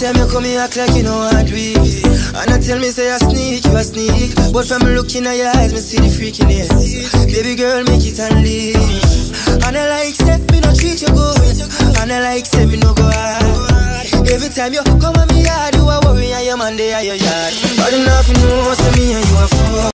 Time you come here, act like you know I do it. And I tell me, say I sneak, you a sneak. But from looking at your eyes, me see the freakiness. Baby girl, make it and leave. And I like, say, me no treat you good. And I like, say, me no go hard. Every time you come at me yard, you a worry, and your man, they are your yard. But enough, you know, say me and you are fuck.